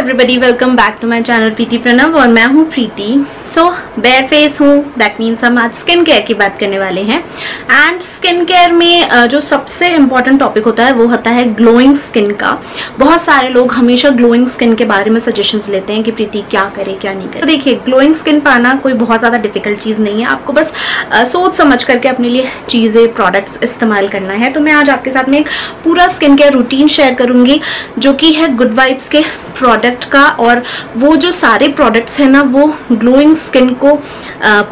Everybody welcome back to my channel Preeti Pranav और मैं हूँ प्रीति। सो बेयर फेस हूँ दैट मीन्स हम आज स्किन केयर की बात करने वाले हैं। एंड स्किन केयर में जो सबसे इंपॉर्टेंट टॉपिक होता है, वो होता है ग्लोइंग स्किन का। बहुत सारे लोग हमेशा ग्लोइंग स्किन के बारे में सजेशंस लेते हैं कि प्रीति क्या करे, क्या नहीं करे। तो देखिए ग्लोइंग स्किन पाना कोई बहुत ज़्यादा डिफ़िकल्ट चीज़ नहीं है। आपको बस सोच समझ करके अपने लिए चीज़ें प्रोडक्ट्स इस्तेमाल करना है। तो मैं आज आपके साथ में एक पूरा स्किन केयर रूटीन शेयर करूँगी, जो कि है गुड वाइब्स के प्रोडक्ट का। और वो जो सारे प्रोडक्ट्स हैं ना, वो ग्लोइंग स्किन को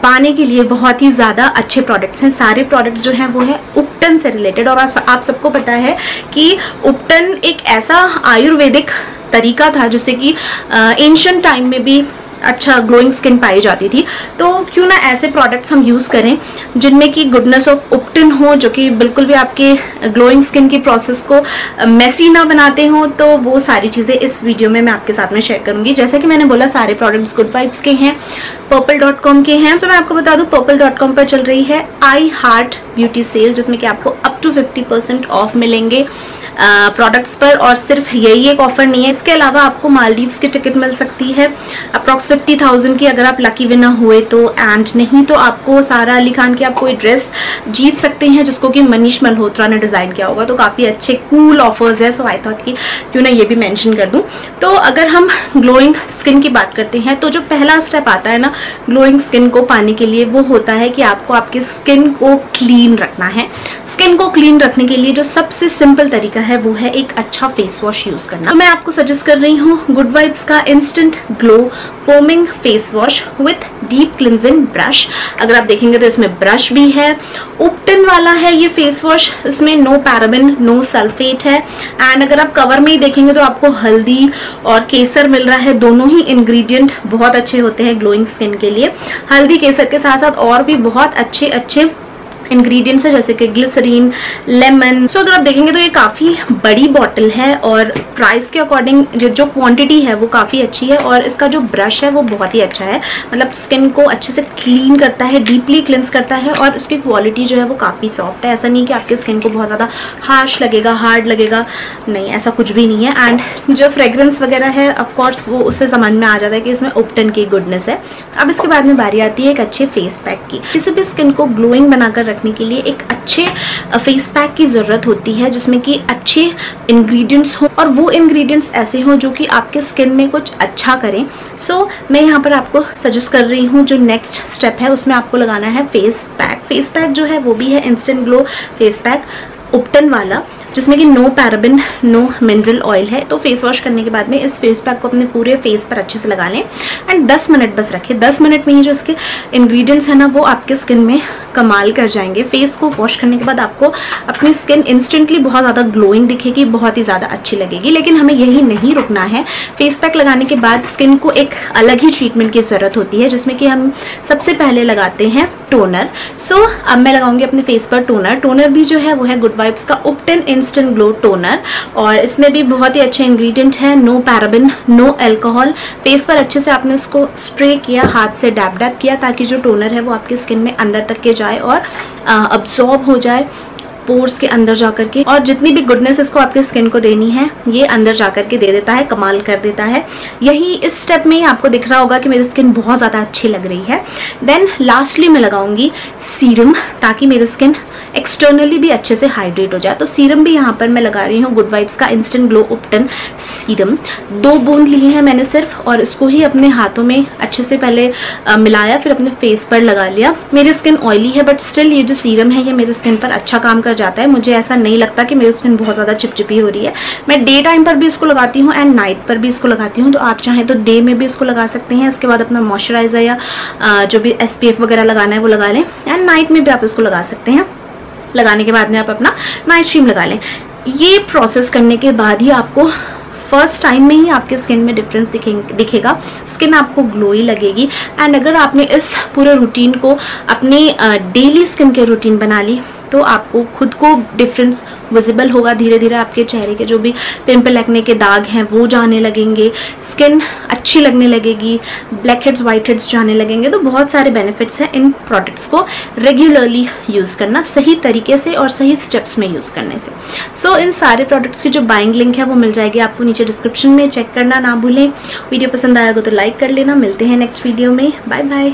पाने के लिए बहुत ही ज़्यादा अच्छे प्रोडक्ट्स हैं। सारे प्रोडक्ट्स जो हैं वो है उपटन से रिलेटेड और आप, आप सबको पता है कि उपटन एक ऐसा आयुर्वेदिक तरीका था जिससे कि एंशंट टाइम में भी अच्छा ग्लोइंग स्किन पाई जाती थी। तो क्यों ना ऐसे प्रोडक्ट्स हम यूज़ करें, जिनमें कि गुडनेस ऑफ़ उपटिन हो, जो कि बिल्कुल भी आपके ग्लोइंग स्किन की प्रोसेस को मेसी ना बनाते हों तो वो सारी चीज़ें इस वीडियो में मैं आपके साथ में शेयर करूँगी। जैसे कि मैंने बोला, सारे प्रोडक्ट्स गुड वाइब्स के हैं पर्पल डॉट कॉम के हैं। तो मैं आपको बता दूँ पर्पल डॉट कॉम पर चल रही है आई हार्ट ब्यूटी सेल जिसमें कि आपको up to fifty percent off मिलेंगे। प्रोडक्ट्स पर और सिर्फ़ यही एक ऑफ़र नहीं है। इसके अलावा आपको मालदीव्स की टिकट मिल सकती है। अप्रॉक्स फिफ्टी थाउज़ेंड की अगर आप लकी विनर हुए तो एंड नहीं तो आपको सारा अली खान की आप कोई ड्रेस जीत सकते हैं, जिसको कि मनीष मल्होत्रा ने डिज़ाइन किया होगा। तो काफ़ी अच्छे कूल ऑफर्स है। सो आई थॉट कि क्यों ना ये भी मैंशन कर दूँ। तो अगर हम ग्लोइंग स्किन की बात करते हैं तो जो पहला स्टेप आता है ना ग्लोइंग स्किन को पाने के लिए, वो होता है कि आपको आपकी स्किन को क्लीन रखना है। स्किन को क्लीन रखने के लिए जो सबसे सिंपल तरीका है वो है एक अच्छा फेस वॉश यूज़ करना। तो मैं आपको सजेस्ट कर रही हूँ गुड वाइब्स का instant glow foaming face wash with deep cleansing brush अगर आप देखेंगे तो इसमें ब्रश भी है। उपटन वाला है ये फेस वॉश इसमें नो पैराबिन नो सल्फेट है। एंड अगर आप कवर में ही देखेंगे तो आपको हल्दी और केसर मिल रहा है, दोनों ही इंग्रेडिएंट बहुत अच्छे होते हैं ग्लोइंग स्किन के लिए। हल्दी, केसर के साथ साथ और भी बहुत अच्छे अच्छे इंग्रेडिएंट्स है, जैसे कि ग्लिसरीन लेमन सो अगर आप देखेंगे तो ये काफ़ी बड़ी बॉटल है और प्राइस के अकॉर्डिंग जो क्वांटिटी है, वो काफ़ी अच्छी है और इसका जो ब्रश है, वो बहुत ही अच्छा है। मतलब स्किन को अच्छे से क्लीन करता है डीपली क्लिनस करता है और इसकी क्वालिटी जो है, वो काफ़ी सॉफ्ट है। ऐसा नहीं कि आपके स्किन को बहुत ज़्यादा हार्श लगेगा हार्ड लगेगा। नहीं, ऐसा कुछ भी नहीं है। एंड जो फ्रेग्रेंस वगैरह है ऑफकोर्स वो उससे समझ में आ जाता है कि इसमें उपटन की गुडनेस है। अब इसके बाद में बारी आती है एक अच्छे फेस पैक की। किसी भी स्किन को ग्लोइंग बनाकर रखने के लिए एक अच्छे फेस पैक की ज़रूरत होती है जिसमें कि अच्छे इंग्रेडिएंट्स हो और वो इंग्रेडिएंट्स ऐसे हों जो कि आपके स्किन में कुछ अच्छा करें। सो so, मैं यहाँ पर आपको सजेस्ट कर रही हूँ जो नेक्स्ट स्टेप है उसमें आपको लगाना है फेस पैक फेस पैक जो है वो भी है instant glow face pack ubtan वाला जिसमें कि no paraben no mineral oil है। तो फेस वॉश करने के बाद में इस फेस पैक को अपने पूरे फेस पर अच्छे से लगा लें। एंड 10 मिनट बस रखें। 10 मिनट में ही जो इसके इंग्रेडिएंट्स हैं ना वो आपके स्किन में कमाल कर जाएँगे। फेस को वॉश करने के बाद आपको अपनी स्किन इंस्टेंटली बहुत ज़्यादा ग्लोइंग दिखेगी बहुत ही ज़्यादा अच्छी लगेगी। लेकिन हमें यही नहीं रुकना है। फेस पैक लगाने के बाद स्किन को एक अलग ही ट्रीटमेंट की ज़रूरत होती है जिसमें कि हम सबसे पहले लगाते हैं टोनर सो so, अब मैं लगाऊँगी अपने फेस पर टोनर टोनर भी जो है वो है गुड वाइब्स का उपटेन इंस्टेंट ग्लो टोनर और इसमें भी बहुत ही अच्छे इंग्रेडिएंट है। No paraben no alcohol face पर अच्छे से आपने इसको स्प्रे किया हाथ से डैप डैप किया ताकि जो टोनर है वो आपकी स्किन में अंदर तक के जाए और अब्जॉर्ब हो जाए। पोर्स के अंदर जाकर के और जितनी भी गुडनेस इसको आपके स्किन को देनी है ये अंदर जाकर के दे देता है कमाल कर देता है। यही इस स्टेप में ही आपको दिख रहा होगा कि मेरी स्किन बहुत ज़्यादा अच्छी लग रही है। देन लास्टली मैं लगाऊँगी सीरम ताकि मेरी स्किन एक्सटर्नली भी अच्छे से हाइड्रेट हो जाए। तो सीरम भी यहाँ पर मैं लगा रही हूँ गुड वाइब्स का इंस्टेंट ग्लो उपटन सीरम दो बूंद ली है मैंने सिर्फ़ और इसको ही अपने हाथों में अच्छे से पहले आ, मिलाया फिर अपने फेस पर लगा लिया। मेरी स्किन ऑयली है बट स्टिल ये जो सीरम है ये मेरी स्किन पर अच्छा काम कर जाता है। मुझे ऐसा नहीं लगता कि मेरी स्किन बहुत ज़्यादा चिपचिपी हो रही है। मैं डे टाइम पर भी इसको लगाती हूँ एंड नाइट पर भी इसको लगाती हूँ। तो आप चाहें तो डे में भी इसको लगा सकते हैं। इसके बाद अपना मॉइस्चराइजर या जो भी एसपीएफ वगैरह लगाना है वो लगा लें। एंड नाइट में भी आप इसको लगा सकते हैं। लगाने के बाद में आप अपना नाइट क्रीम लगा लें। ये प्रोसेस करने के बाद ही आपको फ़र्स्ट टाइम में ही आपके स्किन में डिफरेंस दिखेगा। स्किन आपको ग्लोई लगेगी। एंड अगर आपने इस पूरे रूटीन को अपनी डेली स्किन के रूटीन बना ली तो आपको खुद को डिफरेंस विजिबल होगा धीरे धीरे आपके चेहरे के जो भी पिंपल लगने के दाग हैं वो जाने लगेंगे। स्किन अच्छी लगने लगेगी ब्लैक हेड्स वाइट हेड्स जाने लगेंगे। तो बहुत सारे बेनिफिट्स हैं इन प्रोडक्ट्स को रेगुलरली यूज़ करना सही तरीके से और सही स्टेप्स में यूज़ करने से। सो so, इन सारे प्रोडक्ट्स की जो बाइंग लिंक है वो मिल जाएगी आपको नीचे डिस्क्रिप्शन में। चेक करना ना भूलें। वीडियो पसंद आएगा तो लाइक कर लेना। मिलते हैं नेक्स्ट वीडियो में। Bye bye